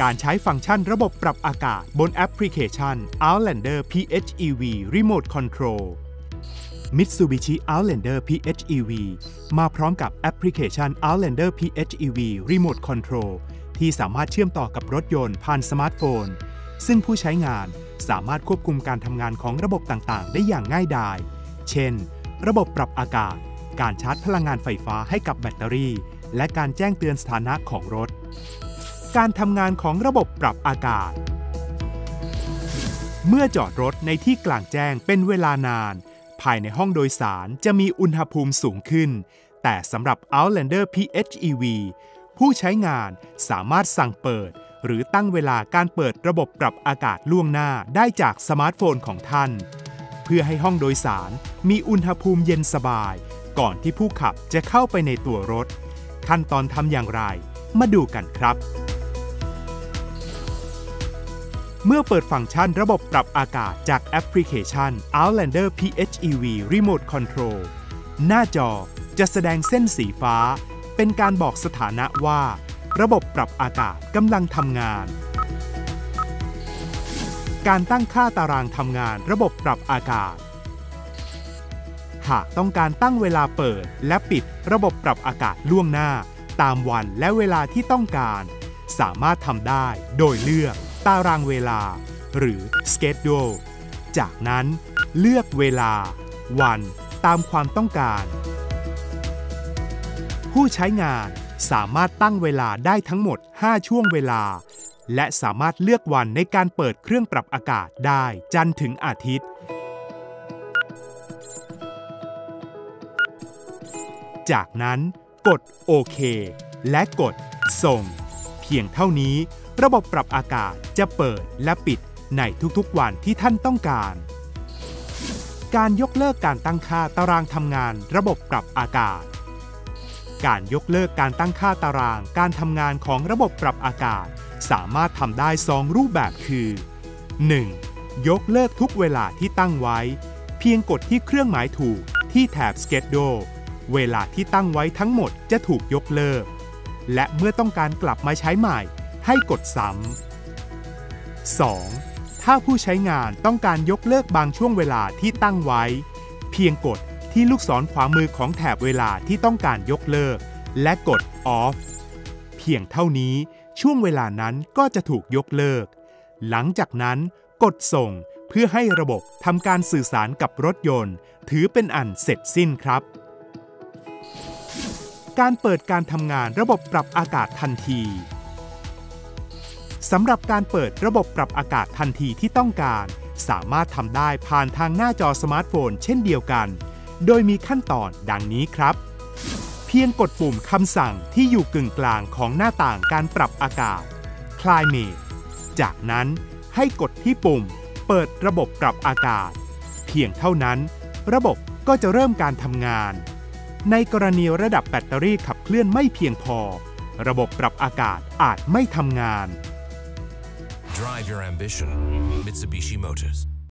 การใช้ฟังก์ชันระบบปรับอากาศบนแอปพลิเคชัน Outlander PHEV Remote Control Mitsubishi Outlander PHEV มาพร้อมกับแอปพลิเคชัน Outlander PHEV Remote Control ที่สามารถเชื่อมต่อกับรถยนต์ผ่านสมาร์ทโฟน ซึ่งผู้ใช้งานสามารถควบคุมการทำงานของระบบต่างๆ ได้อย่างง่ายดาย เช่น ระบบปรับอากาศ การชาร์จพลังงานไฟฟ้าให้กับแบตเตอรี่ และการแจ้งเตือนสถานะของรถ การทำงานของระบบปรับอากาศ เมื่อจอดรถในที่กลางแจ้งเป็นเวลานาน ภายในห้องโดยสารจะมีอุณหภูมิสูงขึ้น แต่สำหรับ Outlander PHEV ผู้ใช้งานสามารถสั่งเปิด หรือตั้งเวลาการเปิดระบบปรับอากาศล่วงหน้าได้จากสมาร์ทโฟนของท่าน เพื่อให้ห้องโดยสารมีอุณหภูมิเย็นสบาย ก่อนที่ผู้ขับจะเข้าไปในตัวรถ ขั้นตอนทำอย่างไร มาดูกันครับ เมื่อเปิดฟังก์ชันระบบปรับอากาศจากแอปพลิเคชัน Outlander PHEV Remote Control หน้าจอจะแสดงเส้นสีฟ้า เป็นการบอกสถานะว่า ระบบปรับอากาศกำลังทำงาน การตั้งค่าตารางทำงานระบบปรับอากาศ หากต้องการตั้งเวลาเปิดและปิดระบบปรับอากาศล่วงหน้า ตามวันและเวลาที่ต้องการ สามารถทำได้โดยเลือก ตารางเวลา หรือ schedule จากนั้นเลือกเวลา วันตามความต้องการ ผู้ใช้งานสามารถตั้งเวลาได้ทั้งหมด 5 ช่วงเวลา และสามารถเลือกวันในการเปิดเครื่องปรับอากาศได้จันทร์ถึงอาทิตย์ จากนั้น กดโอเค และกดส่ง พียงเท่านี้ ระบบปรับอากาศจะเปิดและปิดในทุกๆวันที่ท่านต้องการ การยกเลิกการตั้งค่าตารางทำงาน ระบบปรับอากาศ การยกเลิกการตั้งค่าตารางการทำงานของระบบปรับอากาศ สามารถทำได้ 2 รูปแบบคือ 1. ยกเลิกทุกเวลาที่ตั้งไว้ เพียงกดที่เครื่องหมายถูกที่แถบ Schedule เวลาที่ตั้งไว้ทั้งหมดจะถูกยกเลิก และเมื่อต้องการกลับมาใช้ใหม่ ให้กดซ้ำ 2. ถ้าผู้ใช้งานต้องการยกเลิกบางช่วงเวลาที่ตั้งไว้ เพียงกดที่ลูกศรขวามือของแถบเวลาที่ต้องการยกเลิก และกด off เพียงเท่านี้ช่วงเวลานั้นก็จะถูกยกเลิก หลังจากนั้นกดส่งเพื่อให้ระบบทำการสื่อสารกับรถยนต์ ถือเป็นอันเสร็จสิ้นครับ การเปิดการทำงานระบบปรับอากาศทันทีสำหรับการเปิดระบบปรับอากาศทันทีที่ต้องการ สามารถทำได้ผ่านทางหน้าจอสมาร์ทโฟน เช่นเดียวกัน โดยมีขั้นตอนดังนี้ครับ เพียงกดปุ่มคำสั่งที่อยู่กึ่งกลางของหน้าต่างการปรับอากาศ Climate จากนั้นให้กดที่ปุ่ม เปิดระบบปรับอากาศ เพียงเท่านั้น ระบบก็จะเริ่มการทำงาน ในกรณีระดับแบตเตอรี่ขับเคลื่อนไม่เพียงพอ ระบบปรับอากาศอาจไม่ทำงาน Drive your ambition. Mitsubishi Motors.